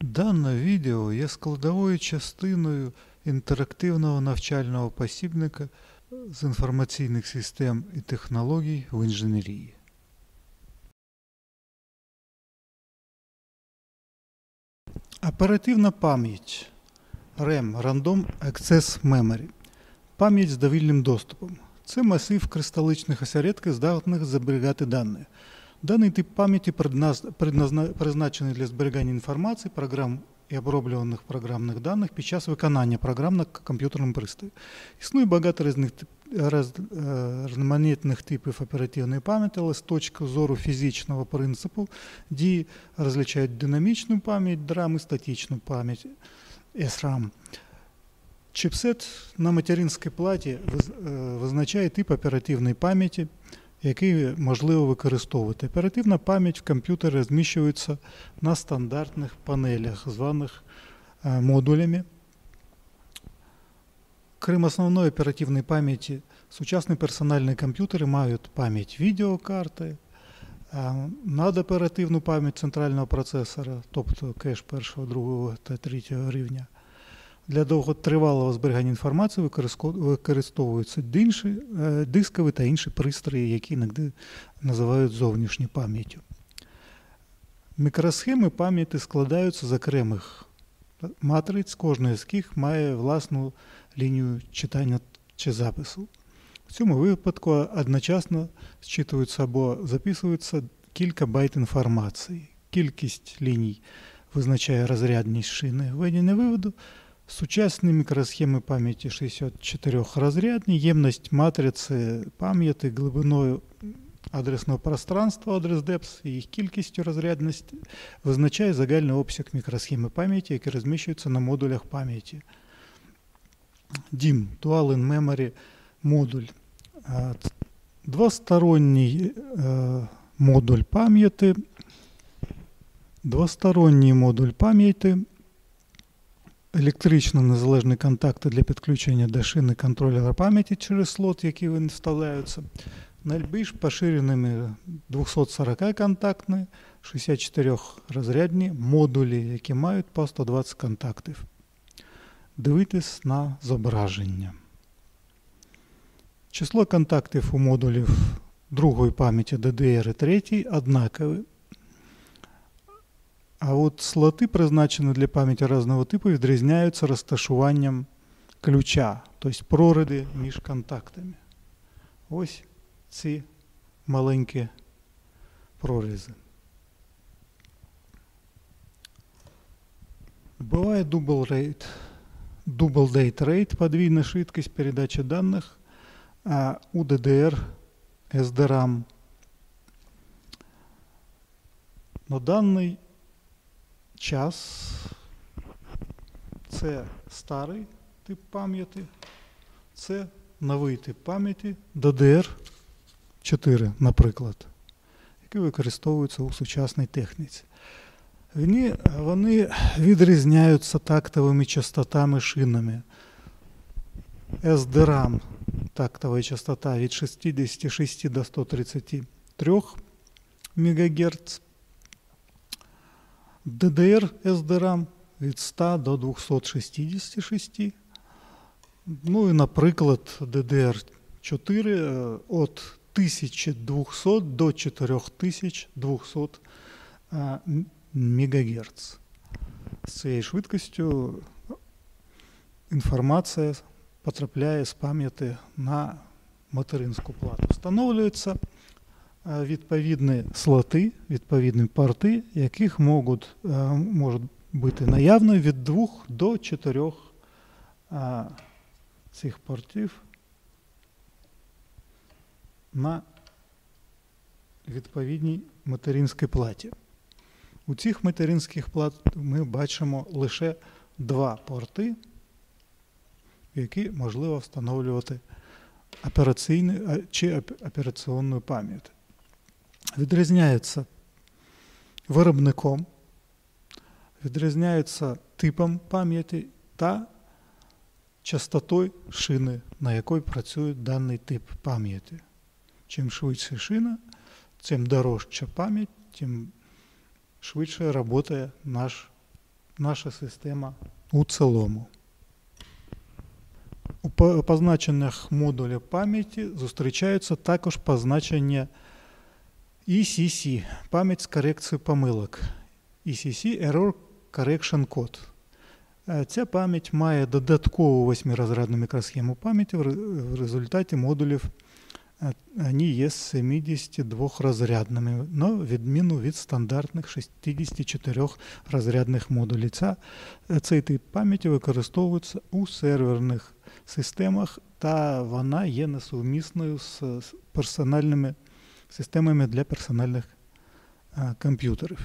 Дане відео є складовою частиною інтерактивного навчального посібника з інформаційних систем і технологій в інженерії. Оперативна пам'ять RAM Random Access Memory. Пам'ять з довільним доступом. Це масив кристаличних осередків, здатних зберігати дані. Даний тип пам'яті призначений для зберігання інформації, програм і оброблюваних програмних даних під час виконання програм на комп'ютерному пристрої. Існує багато різних різноманітних типів оперативної пам'яті, але з точки зору фізичного принципу дії розлічають динамічну пам'ять, DRAM і статичну пам'ять SRAM. Чіпсет на материнській платі визначає тип оперативної пам'яті, який можливо використовувати. Оперативна пам'ять в комп'ютері розміщується на стандартних панелях, званих модулями. Крім основної оперативної пам'яті, сучасні персональні комп'ютери мають пам'ять відеокарти, надоперативну пам'ять центрального процесора, тобто кеш першого, другого та третього рівня. Для довготривалого зберігання інформації використовуються дискові та інші пристрої, які іноді називають зовнішньою пам'яттю. Мікросхеми пам'яті складаються з окремих матриць, кожна з яких має власну лінію читання чи запису. В цьому випадку одночасно зчитуються або записуються кілька байт інформації. Кількість ліній визначає розрядність шини введення виводу. Сучасні мікросхеми пам'яті 64 розрядні, ємність матриці пам'яті глибиною адресного пространства, адрес DEPS і їх кількістю розрядності визначає загальний обсяг мікросхеми пам'яті, які розміщуються на модулях пам'яті. DIM Dual in Memory модуль. Двосторонній модуль пам'яті. Двосторонній модуль пам'яті. Електрично незалежні контакти для підключення до шини контролера пам'яті через слот, який вони вставляються. Найбільш поширеними 240 контактні, 64 розрядні модулі, які мають по 120 контактів. Дивитись на зображення. Число контактів у модулів другої пам'яті DDR і третій однакові. А от слоти, призначені для пам'яті різного типу, відрізняються розташуванням ключа, тобто прориди між контактами. Ось ці маленькі прорізи. Буває double rate, double date rate, подвійна швидкість передачі даних, а у DDR SDRAM. На даний час це старий тип пам'яті, це новий тип пам'яті DDR4, наприклад, який використовується у сучасній техніці. Вони, вони відрізняються тактовими частотами шинами. SDRAM тактова частота від 66 до 133 МГц. DDR SDRAM від 100 до 266. Ну і, наприклад, DDR4 від 1200 до 4200 МГц. З цією швидкістю інформація потрапляє з пам'яті на материнську плату. Встановлюються відповідні слоти, відповідні порти, яких можуть, можуть бути наявні від 2 до 4 цих портів на відповідній материнській платі. У цих материнських плат ми бачимо лише два порти, які можливо встановлювати операційну чи операційну пам'ять. Відрізняється виробником, відрізняється типом пам'яті та частотою шини, на якій працює даний тип пам'яті. Чим швидше шина, тим дорожча пам'ять, тим швидше працює наш наша система у цілому. У позначеннях модуля пам'яті зустрічаються також позначення ECC – пам'ять з корекцією помилок. ECC – Error Correction Code. Е, Ця пам'ять має додаткову восьмирозрядну мікросхему пам'яті в результаті модулів вони є 72-розрядними, на відміну від стандартних 64-розрядних модулів. Ця, е, цей тип пам'яті використовується у серверних системах, та вона є несумісною з персональними системами для персональних е, комп'ютерів.